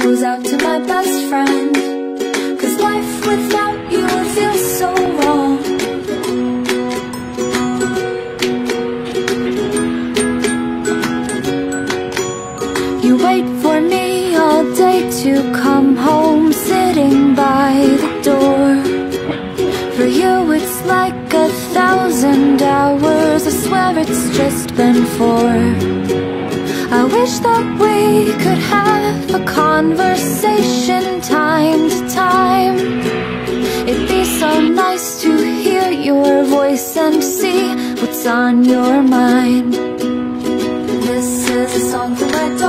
goes out to my best friend. Cause life without you feels so wrong. You wait for me all day to come home Sitting by the door. For you it's like a thousand hours. I swear it's just been four. I wish that we could conversation time to time. It'd be so nice to hear your voice and see what's on your mind. This is a song for my you